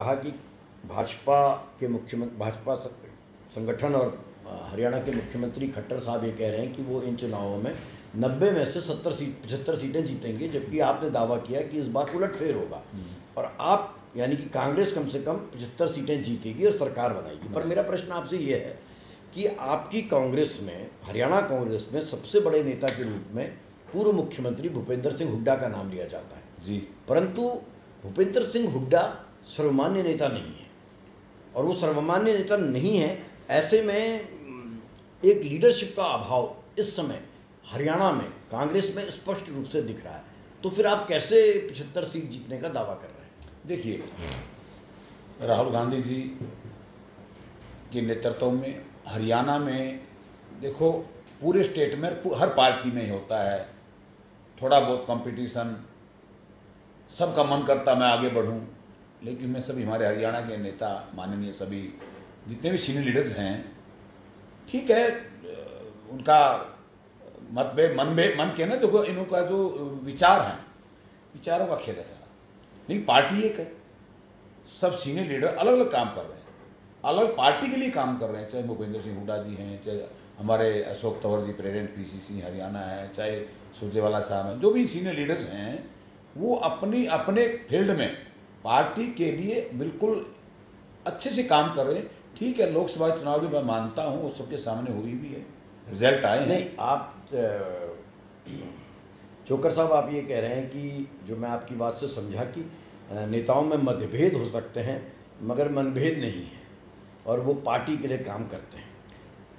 कहा कि भाजपा के मुख्यमंत्री भाजपा संगठन और हरियाणा के मुख्यमंत्री खट्टर साहब ये कह रहे हैं कि वो इन चुनावों में नब्बे में से सत्तर सीट पचहत्तर सीटें जीतेंगे जबकि आपने दावा किया कि इस बार उलटफेर होगा। और आप यानी कि कांग्रेस कम से कम पचहत्तर सीटें जीतेगी और सरकार बनाएगी। पर मेरा प्रश्न आपसे ये है कि आपकी कांग्रेस में हरियाणा कांग्रेस में सबसे बड़े नेता के रूप में पूर्व मुख्यमंत्री भूपेंद्र सिंह हुड्डा का नाम लिया जाता है। जी। परंतु भूपेंद्र सिंह हुड्डा सर्वमान्य नेता नहीं है। और वो सर्वमान्य नेता नहीं है, ऐसे में एक लीडरशिप का अभाव इस समय हरियाणा में, कांग्रेस में स्पष्ट रूप से दिख रहा है। तो फिर आप कैसे पचहत्तर सीट जीतने का दावा कर रहे हैं? देखिए, राहुल गांधी जी के नेतृत्व में हरियाणा में, देखो, पूरे स्टेट में हर पार्टी में ही होता है। थोड़ा बहुत कंपटीशन सबका मन करता मैं आगे बढ़ूं। लेकिन मैं सभी हमारे हरियाणा के नेता, माननीय सभी जितने भी सीनियर लीडर्स हैं, ठीक है, उनका मतभेद मन भे मन के ना देखो, इनका जो विचार है, विचारों का खेल है सारा। लेकिन पार्टी एक है। सब सीनियर लीडर अलग अलग काम कर रहे हैं। अलग पार्टी के लिए काम कर रहे हैं। चाहे भूपेंद्र सिंह हुडा जी हैं, चाहे हमारे Ashok Tanwar ji president president PCC Haryana है, चाहे सुरजेवाला साहब हैं, जो भी सीनियर लीडर्स हैं, वो अपनी, अपने फ़ील्ड में पार्टी के लिए बिल्कुल अच्छे से काम कर रहे हैं। ठीक है, लोकसभा चुनाव भी मैं मानता हूँ, वो सबके सामने हुई भी है। रिज़ल्ट आए नहीं, आप चोकर साहब, आप ये कह रहे हैं कि जो मैं आपकी बात से समझा कि नेताओं में मतभेद हो सकते हैं, मगर मनभेद नहीं है, और वो पार्टी के लिए काम करते हैं।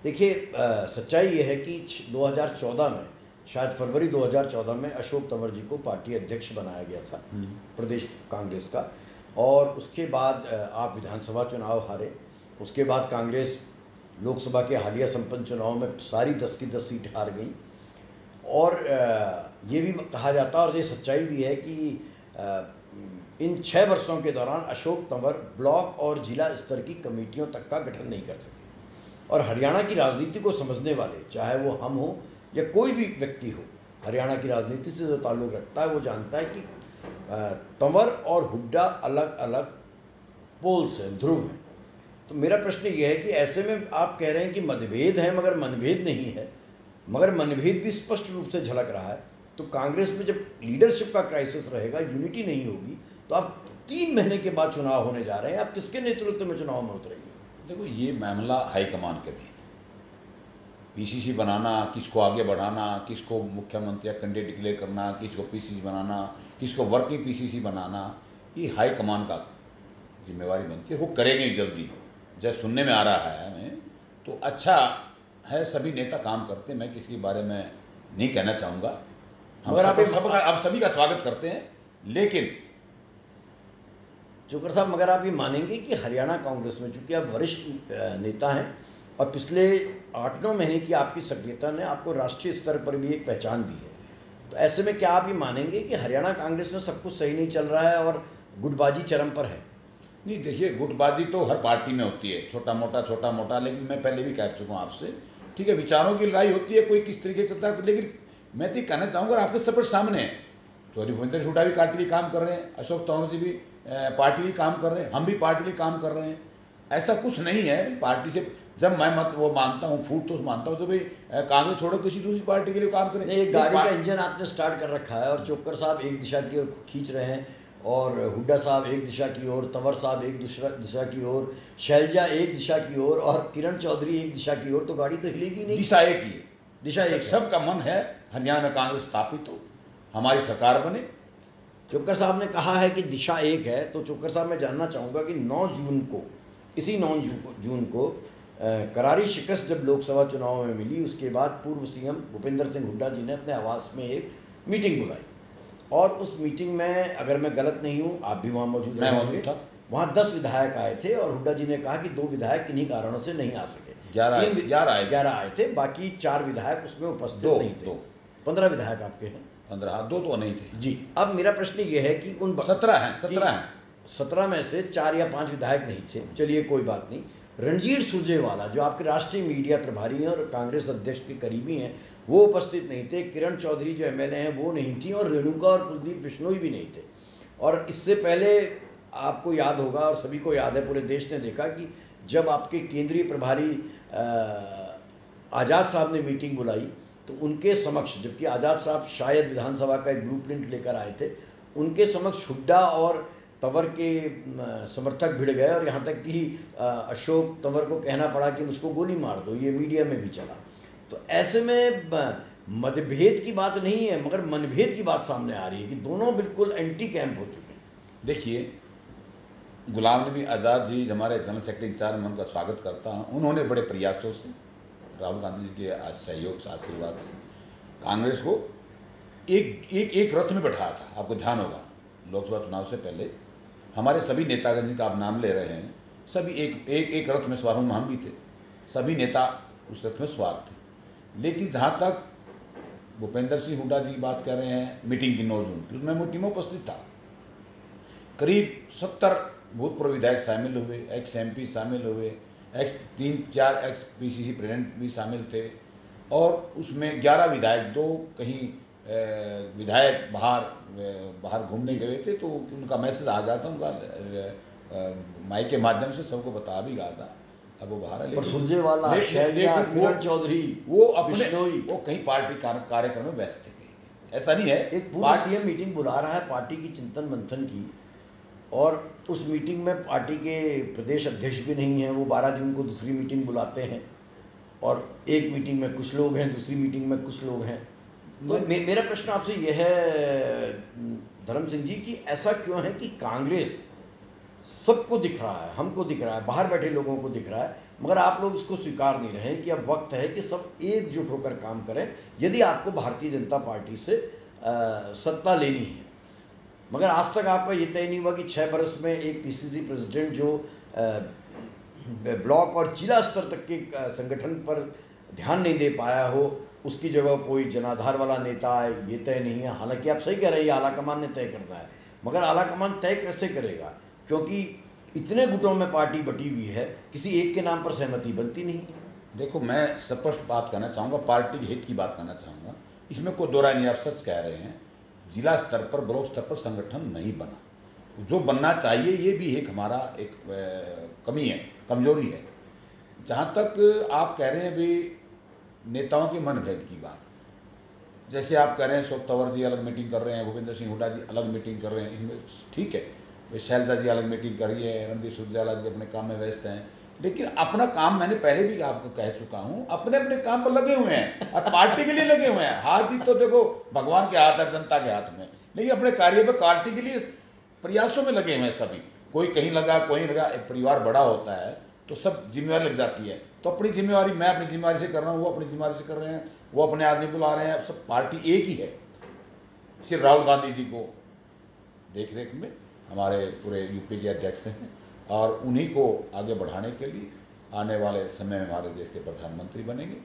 देखिए सच्चाई ये है कि 2014 में शायद फरवरी 2014 में अशोक तंवर जी को पार्टी अध्यक्ष बनाया गया था हम्म। प्रदेश कांग्रेस का। और उसके बाद आप विधानसभा चुनाव हारे। उसके बाद कांग्रेस लोकसभा के हालिया संपन्न चुनाव में सारी दस की दस सीट हार गई। और ये भी कहा जाता है और ये सच्चाई भी है कि इन छः वर्षों के दौरान अशोक तंवर ब्लॉक और जिला स्तर की कमेटियों तक का गठन नहीं कर सके। और हरियाणा की राजनीति को समझने वाले चाहे वो हम हो या कोई भी व्यक्ति हो, हरियाणा की राजनीति से जो ताल्लुक़ रखता है, वो जानता है कि तंवर और हुड्डा अलग अलग पोल्स हैं, ध्रुव हैं। तो मेरा प्रश्न ये है कि ऐसे में आप कह रहे हैं कि मतभेद है, मगर मनभेद नहीं है, मगर मनभेद भी स्पष्ट रूप से झलक रहा है तो कांग्रेस में जब लीडरशिप का क्राइसिस रहेगा, यूनिटी नहीं होगी तो आप तीन महीने के बाद चुनाव होने जा रहे हैं, आप किसके नेतृत्व में चुनाव में उतरेंगे? देखो, ये मामला हाईकमान के थी पीसीसी बनाना किसको आगे बढ़ाना किसको मुख्यमंत्री या कैंडिडेट डिक्लेयर करना किसको पीसीसी बनाना किसको वर्किंग पीसीसी बनाना ये हाई कमान का जिम्मेवारी बनती है। वो करेंगे जल्दी। जैसे सुनने में आ रहा है हमें तो अच्छा है सभी नेता काम करते मैं किसी के बारे में नहीं कहना चाहूँगा। हम सब, सब का आप सभी का स्वागत करते हैं लेकिन चुकर साहब मगर आप ये मानेंगे कि हरियाणा कांग्रेस में चूँकि आप वरिष्ठ नेता हैं और पिछले आठ नौ महीने की आपकी सक्रियता ने आपको राष्ट्रीय स्तर पर भी एक पहचान दी है। तो ऐसे में क्या आप ये मानेंगे कि हरियाणा कांग्रेस में सब कुछ सही नहीं चल रहा है और गुटबाजी चरम पर है? नहीं, देखिए, गुटबाजी तो हर पार्टी में होती है छोटा मोटा छोटा मोटा लेकिन मैं पहले भी कह चुका हूँ आपसे। ठीक है, विचारों की लड़ाई होती है, कोई किस तरीके से चलता लेकिन मैं तो ये कहना चाहूँगा, आपके सब सामने है। चौधरी भूपेंद्र छूटा भी पार्टी काम कर रहे हैं, अशोक तौर जी भी पार्टी काम कर रहे हैं, हम भी पार्टी काम कर रहे हैं। ऐसा कुछ नहीं है, पार्टी से जब मैं मत वो मानता हूँ फूट तो मानता हूँ जो भाई कांग्रेस छोड़ो किसी दूसरी पार्टी के लिए काम करें। एक गाड़ी का इंजन आपने स्टार्ट कर रखा है और चोकर साहब एक दिशा की ओर खींच रहे हैं और हुड्डा साहब एक दिशा की ओर तंवर साहब एक दूसरा दिशा की ओर शैलजा एक दिशा की ओर और किरण चौधरी एक दिशा की ओर तो गाड़ी तो हिलेगी नहीं। दिशा एक ही दिशा एक सबका मन है हरियाणा में कांग्रेस स्थापित हो हमारी सरकार बने। चोकर साहब ने कहा है कि दिशा एक है तो चोकर साहब मैं जानना चाहूँगा कि 9 जून को इसी 9 जून को करारी शिकस्त जब लोकसभा चुनाव में मिली उसके बाद पूर्व सीएम भूपेंद्र सिंह हुड्डा जी ने अपने आवास में एक मीटिंग बुलाई। और उस मीटिंग में अगर मैं गलत नहीं हूँ आप भी वहाँ मौजूद रहे होंगे वहाँ दस विधायक आए थे और हुड्डा जी ने कहा कि दो विधायक किन्हीं कारणों से नहीं आ सके। ग्यारह ग्यारह आए ग्यारह आए थे बाकी चार विधायक उसमें उपस्थित नहीं थे। पंद्रह विधायक आपके हैं। पंद्रह दो तो नहीं थे। जी अब मेरा प्रश्न ये है कि उन सत्रह हैं सत्रह हैं। सत्रह में से चार या पाँच विधायक नहीं थे। चलिए कोई बात नहीं। रणजीत सुरजेवाला, जो आपके राष्ट्रीय मीडिया प्रभारी हैं और कांग्रेस अध्यक्ष के करीबी हैं, वो उपस्थित नहीं थे। किरण चौधरी जो एमएलए हैं, वो नहीं थी और रेणुका और कुलदीप बिश्नोई भी नहीं थे। और इससे पहले आपको याद होगा और सभी को याद है, पूरे देश ने देखा कि जब आपके केंद्रीय प्रभारी आज़ाद साहब ने मीटिंग बुलाई तो उनके समक्ष, जबकि आज़ाद साहब शायद विधानसभा का एक ब्लूप्रिंट लेकर आए थे, उनके समक्ष हुड्डा और तंवर के समर्थक भिड़ गए और यहाँ तक कि अशोक तंवर को कहना पड़ा कि मुझको गोली मार दो, ये मीडिया में भी चला। तो ऐसे में मतभेद की बात नहीं है, मगर मनभेद की बात सामने आ रही है कि दोनों बिल्कुल एंटी कैंप हो चुके हैं। देखिए, गुलाम नबी आज़ाद जी हमारे जनरल सेक्रेटरी इंचार्ज मैं उनका स्वागत करता हूँ, उन्होंने बड़े प्रयासों से, राहुल गांधी जी के सहयोग से, आशीर्वाद से, कांग्रेस को एक एक एक रथ में बैठाया था। आपको ध्यान होगा, लोकसभा चुनाव से पहले हमारे सभी नेतागण जिनका आप नाम ले रहे हैं, सभी एक एक एक रथ में सवार हम भी थे। सभी नेता उस रथ में सवार थे। लेकिन जहाँ तक भूपेंद्र सिंह हुड्डा जी की बात कर रहे हैं, मीटिंग की नौ जून की, उसमें मैं टीम उपस्थित था। करीब सत्तर भूतपूर्व विधायक शामिल हुए एक्स एमपी शामिल हुए एक्स तीन चार एक्स पीसीसी प्रेसिडेंट भी शामिल थे और उसमें ग्यारह विधायक, दो कहीं विधायक बाहर बाहर घूमने गए थे तो उनका मैसेज आ गया था उनका माइक के माध्यम से सबको बता भी गया था अब वो बाहर पर सुरजेवाला किरण चौधरी वो अपने वो कहीं पार्टी कार्यक्रम में व्यस्त थे ऐसा नहीं है एक पार्टी- सीएम मीटिंग बुला रहा है पार्टी की चिंतन मंथन की और उस मीटिंग में पार्टी के प्रदेश अध्यक्ष भी नहीं हैं वो 12 जून को दूसरी मीटिंग बुलाते हैं और एक मीटिंग में कुछ लोग हैं दूसरी मीटिंग में कुछ लोग हैं। तो मे, मेरा प्रश्न आपसे यह है धर्म सिंह जी कि ऐसा क्यों है कि कांग्रेस सबको दिख रहा है हमको दिख रहा है बाहर बैठे लोगों को दिख रहा है मगर आप लोग इसको स्वीकार नहीं रहे कि अब वक्त है कि सब एकजुट होकर काम करें यदि आपको भारतीय जनता पार्टी से अ, सत्ता लेनी है। मगर आज तक आपका ये तय नहीं हुआ कि छः बरस में एक पीसीसी प्रेसिडेंट जो ब्लॉक और जिला स्तर तक के संगठन पर ध्यान नहीं दे पाया हो, उसकी जगह कोई जनाधार वाला नेता आए, ये तय नहीं है। हालाँकि आप सही कह रहे हैं आला कमान ने तय करना है। मगर आला कमान तय कैसे करेगा? क्योंकि इतने गुटों में पार्टी बटी हुई है, किसी एक के नाम पर सहमति बनती नहीं है। देखो, मैं स्पष्ट बात करना चाहूँगा, पार्टी के हित की बात करना चाहूँगा। इसमें कोई दो राय नहीं, आप सच कह रहे हैं। जिला स्तर पर, ब्लॉक स्तर पर संगठन नहीं बना। जो बनना चाहिए, ये भी एक हमारा एक कमी है, कमज़ोरी है। जहाँ तक आप कह रहे हैं अभी नेताओं के मनभेद की बात। जैसे आप कह रहे हैं अशोक तंवर जी अलग मीटिंग कर रहे हैं, भूपेंद्र सिंह हुड्डा जी अलग मीटिंग कर रहे हैं, इसमें ठीक है वे शैलजा जी अलग मीटिंग कर रही है, रणदीप सुरजेवाला जी अपने काम में व्यस्त हैं, लेकिन अपना काम मैंने पहले भी आपको कह चुका हूँ अपने अपने काम पर लगे हुए हैं और पार्टी के लिए लगे हुए हैं। हार जीत तो देखो, भगवान के हाथ है जनता के हाथ में, लेकिन अपने कार्य पर पार्टी के लिए प्रयासों में लगे हुए हैं सभी। कोई कहीं लगा, कोई लगा, एक परिवार बड़ा होता है तो सब जिम्मेवारी लग जाती है। तो अपनी जिम्मेवारी मैं अपनी जिम्मेवारी से कर रहा हूँ, वो अपनी जिम्मेवारी से कर रहे हैं, वो अपने आदमी बुला रहे हैं। सब पार्टी एक ही है। सिर्फ़ राहुल गांधी जी को देख रेख में हमारे पूरे यूपी के अध्यक्ष हैं और उन्हीं को आगे बढ़ाने के लिए आने वाले समय में हमारे देश के प्रधानमंत्री बनेंगे।